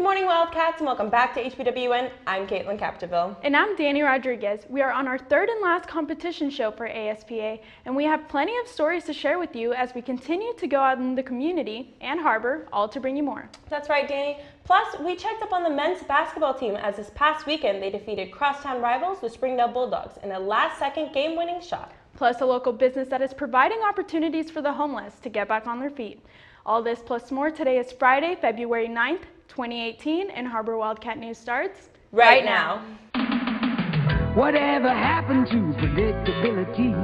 Good morning, Wildcats, and welcome back to HBWN. I'm Katelyn Capdeville. And I'm Dani Rodriguez. We are on our third and last competition show for ASPA, and we have plenty of stories to share with you as we continue to go out in the community and Har-Ber, all to bring you more. That's right, Dani. Plus, we checked up on the men's basketball team as this past weekend they defeated crosstown rivals, the Springdale Bulldogs, in a last second game winning shot. Plus, a local business that is providing opportunities for the homeless to get back on their feet. All this plus more. Today is Friday, February 9th, 2018, and Har-Ber Wildcat News starts right, right now. Whatever happened to predictability?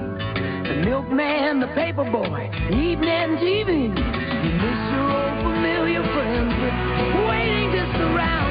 The milkman, the paper boy, evening TV. You miss your old familiar friends, but waiting just around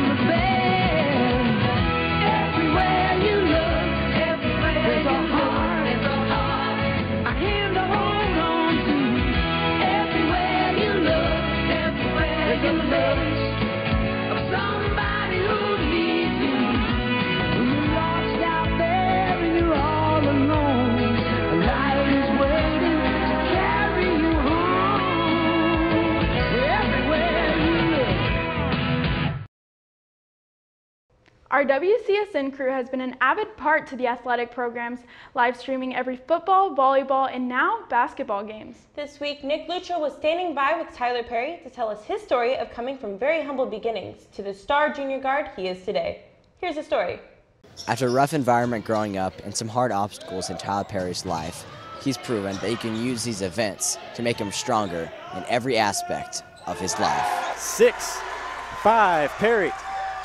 Our WCSN crew has been an avid part to the athletic programs, live streaming every football, volleyball, and now basketball games. This week, Nick Lucho was standing by with Tyler Perry to tell us his story of coming from very humble beginnings to the star junior guard he is today. Here's the story. After a rough environment growing up and some hard obstacles in Tyler Perry's life, he's proven that he can use these events to make him stronger in every aspect of his life. Six, five, Perry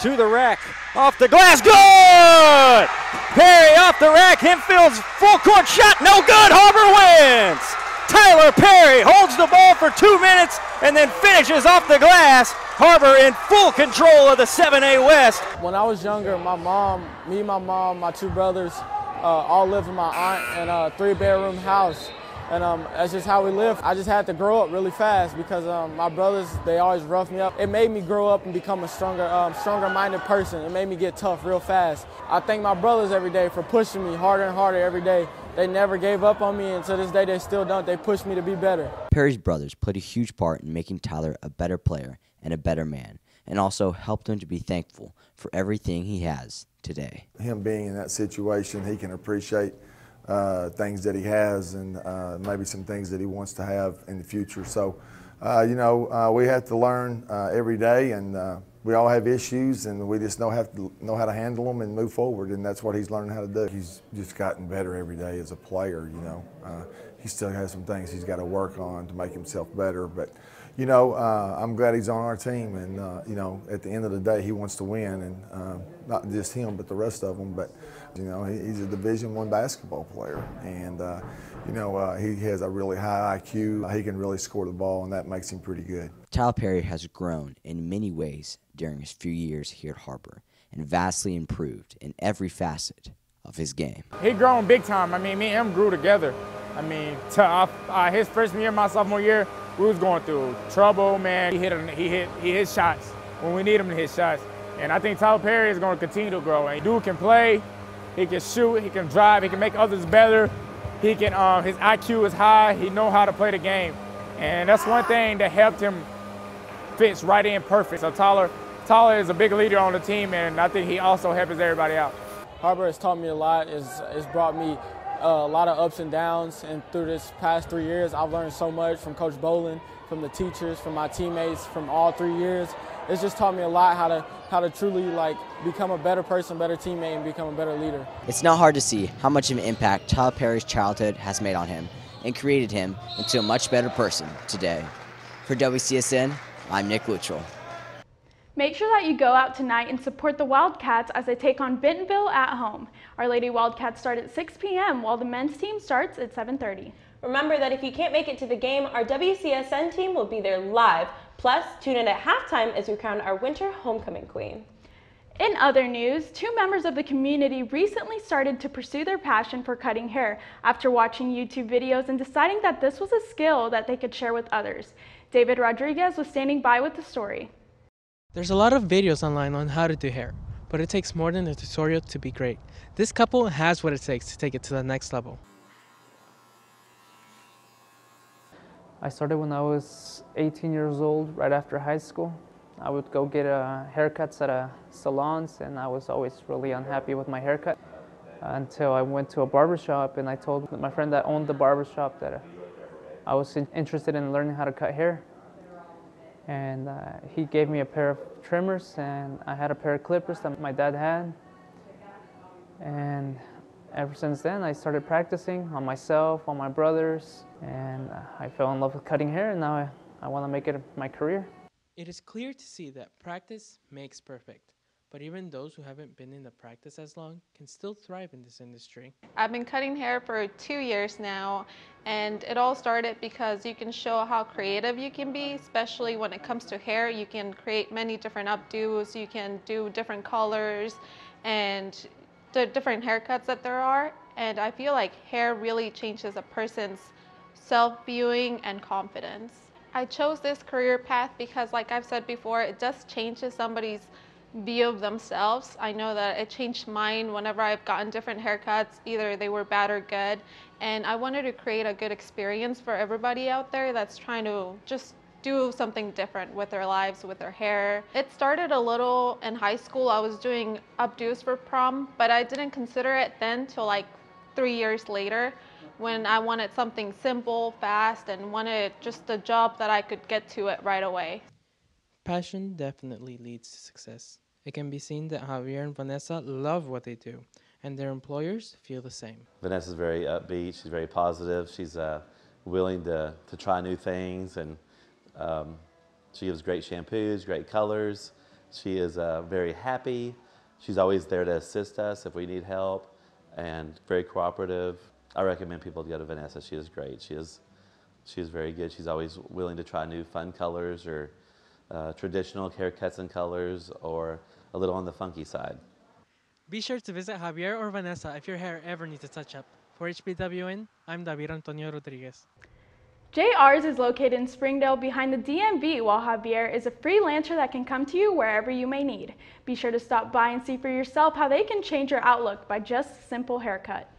to the rack, off the glass, good! Perry off the rack, Hempfield's full court shot, no good, Har-Ber wins! Tyler Perry holds the ball for two minutes and then finishes off the glass. Har-Ber in full control of the 7A West. When I was younger, my mom, me, my mom, my two brothers, uh, all lived with my aunt in a three bedroom house and um, that's just how we live. I just had to grow up really fast because um, my brothers they always roughed me up. It made me grow up and become a stronger, um, stronger-minded person. It made me get tough real fast. I thank my brothers every day for pushing me harder and harder every day. They never gave up on me, and to this day they still don't. They push me to be better. Perry's brothers played a huge part in making Tyler a better player and a better man, and also helped him to be thankful for everything he has today. Him being in that situation, he can appreciate uh, things that he has and uh, maybe some things that he wants to have in the future. So, uh, you know, uh, we have to learn uh, every day, and we all have issues, and we just know have to know how to handle them and move forward. And that's what he's learning how to do. He's just gotten better every day as a player. You know, he still has some things he's got to work on to make himself better, but you know, uh, I'm glad he's on our team, and uh, you know, at the end of the day, he wants to win, and uh, not just him, but the rest of them. But you know, he, he's a Division One basketball player, and uh, you know, uh, he has a really high IQ. He can really score the ball, and that makes him pretty good. Tyler Perry has grown in many ways during his few years here at Har-Ber, and vastly improved in every facet of his game. He grown big time. I mean, me and him grew together. I mean, to, uh, his freshman year, my sophomore year, we was going through trouble, man. He hit, he hit, he hit shots when we need him to hit shots. And I think Tyler Perry is going to continue to grow. And dude can play, he can shoot, he can drive, he can make others better. He can, um, his IQ is high. He know how to play the game, and that's one thing that helped him fits right in perfect. So Tyler, Tyler is a big leader on the team, and I think he also helps everybody out. Har-Ber has taught me a lot. It's, it's brought me uh, a lot of ups and downs. And through this past three years, I've learned so much from Coach Bolin, from the teachers, from my teammates, from all three years. It's just taught me a lot how to how to truly like become a better person, better teammate, and become a better leader. It's not hard to see how much of an impact Tyler Perry's childhood has made on him and created him into a much better person today. For WCSN, I'm Nick Luttrell. Make sure that you go out tonight and support the Wildcats as they take on Bentonville at home. Our Lady Wildcats start at 6 p.m. while the men's team starts at 7.30. Remember that if you can't make it to the game, our WCSN team will be there live. Plus, tune in at halftime as we crown our winter homecoming queen. In other news, two members of the community recently started to pursue their passion for cutting hair after watching YouTube videos and deciding that this was a skill that they could share with others. David Rodriguez was standing by with the story. There's a lot of videos online on how to do hair, but it takes more than a tutorial to be great. This couple has what it takes to take it to the next level. I started when I was 18 years old, right after high school. I would go get uh, haircuts at uh, salons, and I was always really unhappy with my haircut until I went to a barbershop and I told my friend that owned the barbershop that I was in- interested in learning how to cut hair. And uh, he gave me a pair of trimmers, and I had a pair of clippers that my dad had. And ever since then, I started practicing on myself, on my brothers, and uh, I fell in love with cutting hair, and now I, I want to make it my career. It is clear to see that practice makes perfect, but even those who haven't been in the practice as long can still thrive in this industry. I've been cutting hair for two years now, and it all started because you can show how creative you can be, especially when it comes to hair. You can create many different updos, you can do different colors, and the different haircuts that there are. And I feel like hair really changes a person's self viewing and confidence. I chose this career path because, like I've said before, it just changes somebody's view of themselves. I know that it changed mine whenever I've gotten different haircuts, either they were bad or good. And I wanted to create a good experience for everybody out there that's trying to just do something different with their lives, with their hair. It started a little in high school. I was doing updos for prom, but I didn't consider it then till like three years later when I wanted something simple, fast, and wanted just a job that I could get to it right away. Passion definitely leads to success. It can be seen that Javier and Vanessa love what they do, and their employers feel the same. Vanessa's very upbeat. She's very positive. She's uh, willing to, to try new things, and um, she gives great shampoos, great colors. She is uh, very happy. She's always there to assist us if we need help, and very cooperative. I recommend people to go to Vanessa. She is great. She is, she is very good. She's always willing to try new fun colors or uh, traditional haircuts and colors, or a little on the funky side. Be sure to visit Javier or Vanessa if your hair ever needs a touch up. For HBWN, I'm David Antonio Rodriguez. JR's is located in Springdale behind the DMV, while Javier is a freelancer that can come to you wherever you may need. Be sure to stop by and see for yourself how they can change your outlook by just a simple haircut.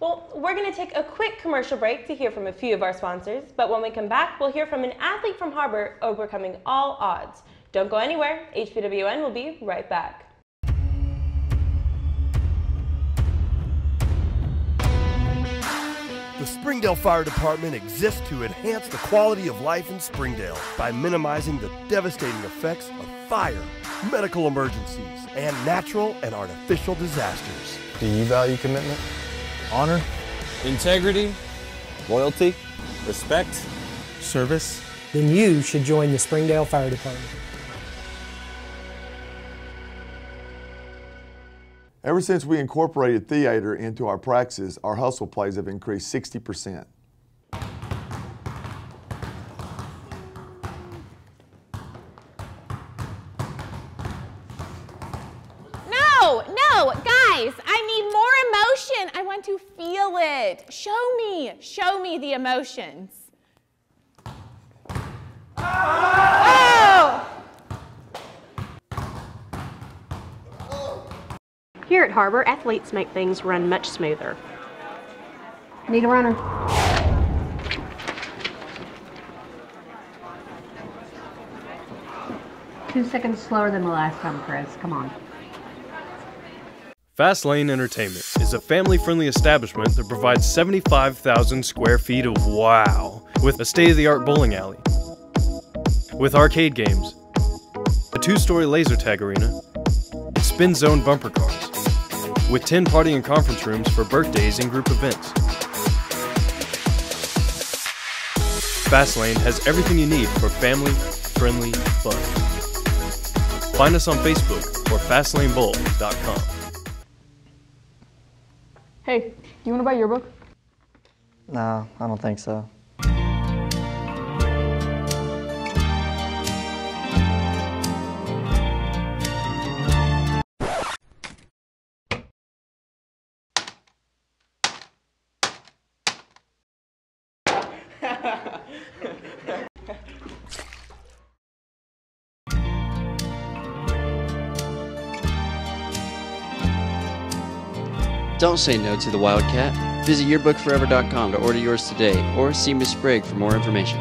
Well, we're going to take a quick commercial break to hear from a few of our sponsors, but when we come back, we'll hear from an athlete from Har-Ber overcoming all odds. Don't go anywhere. HBWN will be right back. The Springdale Fire Department exists to enhance the quality of life in Springdale by minimizing the devastating effects of fire, medical emergencies, and natural and artificial disasters. Do you value commitment, honor, integrity, loyalty, respect, service? Then you should join the Springdale Fire Department. Ever since we incorporated theater into our practices, our hustle plays have increased 60%. No, no, guys, I need more emotion. I want to feel it. Show me, show me the emotions. Oh! Here at Har-Ber, athletes make things run much smoother. Need a runner. Two seconds slower than the last time, Chris. Come on. Fast Lane Entertainment is a family friendly establishment that provides 75,000 square feet of wow with a state of the art bowling alley, with arcade games, a two story laser tag arena, and spin zone bumper cars, with 10 party and conference rooms for birthdays and group events. Fastlane has everything you need for family friendly fun. Find us on Facebook or fastlanebowl.com. Hey, you want to buy your book? No, I don't think so. Don't say no to the Wildcat. Visit yearbookforever.com to order yours today or see Miss Sprague for more information.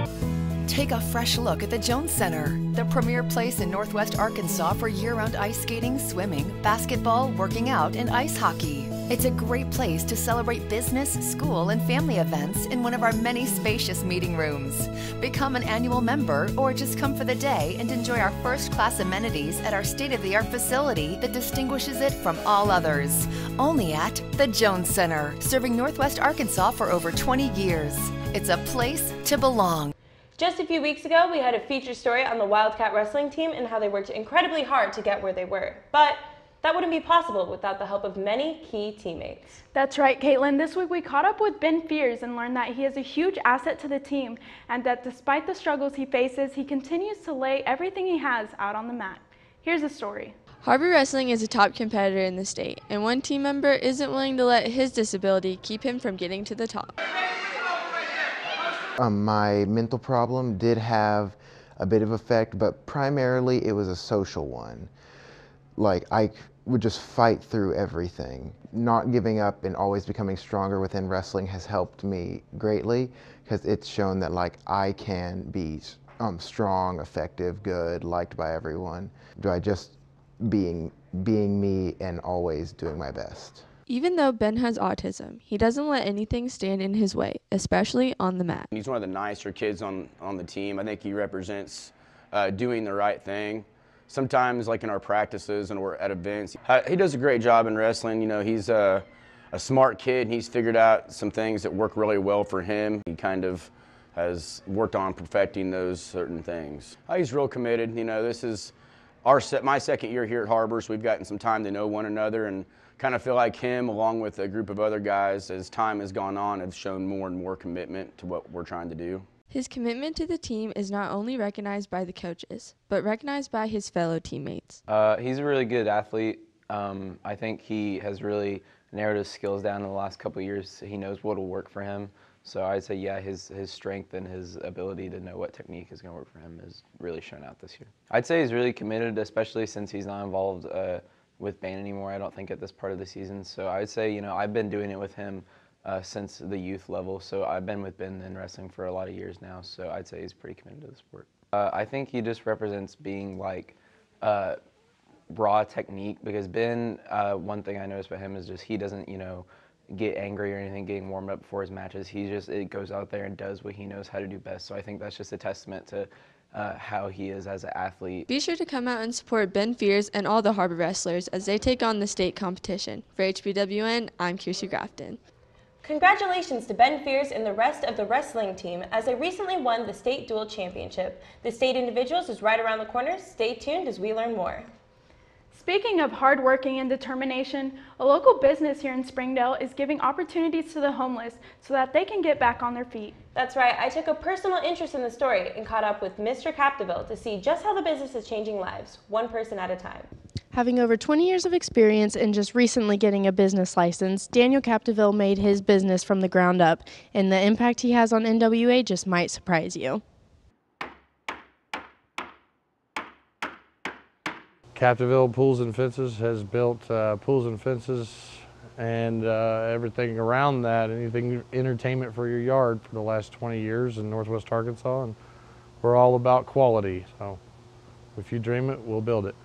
Take a fresh look at the Jones Center, the premier place in Northwest Arkansas for year round ice skating, swimming, basketball, working out, and ice hockey. It's a great place to celebrate business, school, and family events in one of our many spacious meeting rooms. Become an annual member or just come for the day and enjoy our first class amenities at our state of the art facility that distinguishes it from all others. Only at the Jones Center, serving Northwest Arkansas for over 20 years. It's a place to belong. Just a few weeks ago, we had a feature story on the Wildcat wrestling team and how they worked incredibly hard to get where they were. But that wouldn't be possible without the help of many key teammates. That's right, Katelyn. This week we caught up with Ben Fears and learned that he is a huge asset to the team and that despite the struggles he faces, he continues to lay everything he has out on the mat. Here's the story. Har-Ber Wrestling is a top competitor in the state, and one team member isn't willing to let his disability keep him from getting to the top. Um, my mental problem did have a bit of effect, but primarily it was a social one. Like I would just fight through everything. Not giving up and always becoming stronger within wrestling has helped me greatly because it's shown that like I can be um, strong, effective, good, liked by everyone. Do I just being being me and always doing my best. Even though Ben has autism, he doesn't let anything stand in his way, especially on the mat. He's one of the nicer kids on, on the team. I think he represents uh, doing the right thing. Sometimes, like in our practices and we're at events, he does a great job in wrestling. You know, he's a, a smart kid and he's figured out some things that work really well for him. He kind of has worked on perfecting those certain things. Uh, he's real committed. You know, this is our set, my second year here at Har-Ber, so we've gotten some time to know one another and kind of feel like him, along with a group of other guys, as time has gone on, have shown more and more commitment to what we're trying to do. His commitment to the team is not only recognized by the coaches, but recognized by his fellow teammates. Uh, he's a really good athlete. Um, I think he has really narrowed his skills down in the last couple years. He knows what will work for him. So I'd say, yeah, his, his strength and his ability to know what technique is going to work for him is really shown out this year. I'd say he's really committed, especially since he's not involved uh, with Bane anymore, I don't think, at this part of the season. So I would say, you know, I've been doing it with him uh, since the youth level. So I've been with Ben in wrestling for a lot of years now. So I'd say he's pretty committed to the sport. Uh, I think he just represents being like uh, raw technique because Ben, uh, one thing I noticed about him is just he doesn't, you know, get angry or anything getting warmed up before his matches. He just it goes out there and does what he knows how to do best. So I think that's just a testament to uh, how he is as an athlete. Be sure to come out and support Ben Fears and all the Har-Ber wrestlers as they take on the state competition. For HBWN, I'm Kiersey Grafton. Congratulations to Ben Fears and the rest of the wrestling team as they recently won the state dual championship. The state individuals is right around the corner. Stay tuned as we learn more. Speaking of hardworking and determination, a local business here in Springdale is giving opportunities to the homeless so that they can get back on their feet. That's right. I took a personal interest in the story and caught up with Mr. Capdeville to see just how the business is changing lives, one person at a time. Having over 20 years of experience and just recently getting a business license, Daniel Capdeville made his business from the ground up, and the impact he has on NWA just might surprise you. Capdeville Pools and Fences has built uh, pools and fences and uh, everything around that, anything entertainment for your yard for the last 20 years in Northwest Arkansas. And we're all about quality. So if you dream it, we'll build it.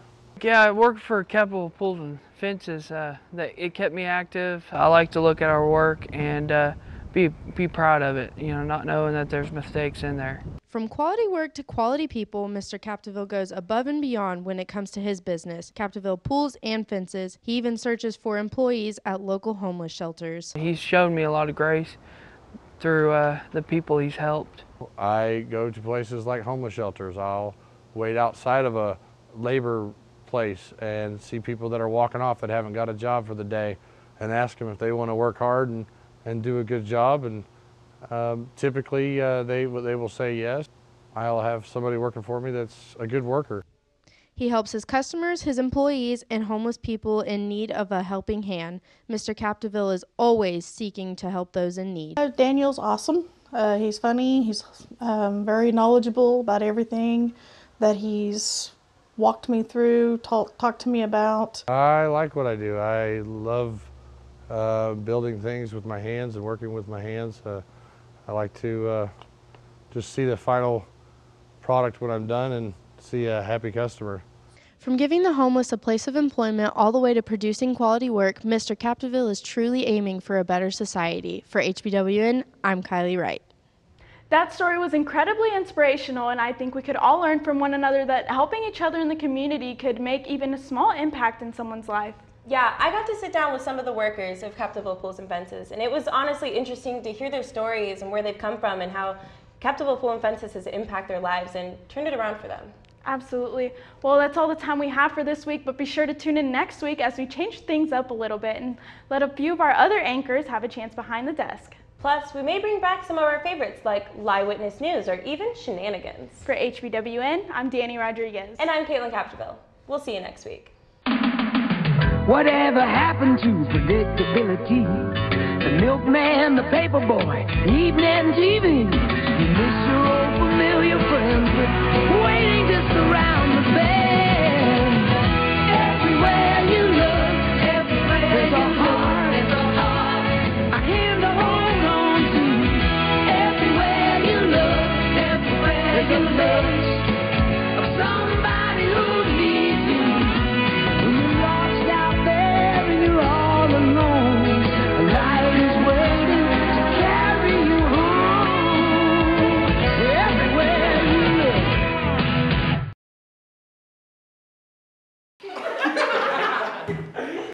Yeah, I worked for Capdeville Pools and Fences. Uh, that it kept me active. I like to look at our work and uh, be be proud of it. You know, not knowing that there's mistakes in there. From quality work to quality people, Mr. Capdeville goes above and beyond when it comes to his business. Capdeville pools and fences. He even searches for employees at local homeless shelters. He's shown me a lot of grace through uh, the people he's helped. I go to places like homeless shelters. I'll wait outside of a labor place and see people that are walking off that haven't got a job for the day and ask them if they want to work hard and, and do a good job and um, typically, uh, they, they will say yes. I'll have somebody working for me that's a good worker. He helps his customers, his employees, and homeless people in need of a helping hand. Mr. Capdeville is always seeking to help those in need. Uh, Daniel's awesome. Uh, he's funny. He's um, very knowledgeable about everything that he's walked me through, talk, talked to me about. I like what I do. I love uh, building things with my hands and working with my hands. Uh, I like to uh, just see the final product when I'm done and see a happy customer. From giving the homeless a place of employment all the way to producing quality work, Mr. Capdeville is truly aiming for a better society. For HBWN, I'm Kylie Wright. That story was incredibly inspirational, and I think we could all learn from one another that helping each other in the community could make even a small impact in someone's life. Yeah, I got to sit down with some of the workers of Capdeville Pools and Fences, and it was honestly interesting to hear their stories and where they've come from and how Capdeville Pool and Fences has impacted their lives and turned it around for them. Absolutely. Well, that's all the time we have for this week, but be sure to tune in next week as we change things up a little bit and let a few of our other anchors have a chance behind the desk. Plus, we may bring back some of our favorites like Lie Witness News or even Shenanigans. For HBWN, I'm Dani Rodriguez. And I'm Katelyn Capdeville. We'll see you next week. Whatever happened to predictability? The milkman, the paperboy, evening TV. You miss your old familiar friends, but waiting just around the bend.